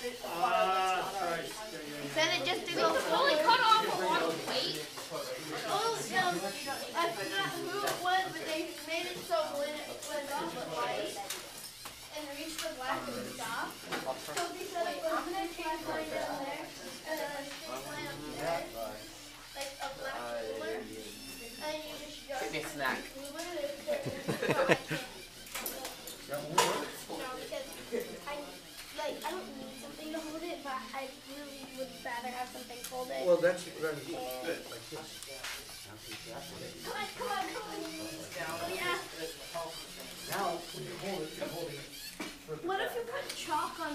and it it just to go Well, forward. they cut off a lot of weight. Oh, um, I forgot who it was, but they made it so when it was on the light and reached the black and stop. So they said it was gonna change line down there and then a straight line up there, like a black ruler. And you just go. Give me a snack. Ruler and it's good. That won't work? No, because I, like, I don't need something to hold it, but I really would rather have something hold it. Well, that's, that's good, like this. Come on, come on, come on. Oh, yeah. Now, when you hold it, you're holding it. What if you put chalk on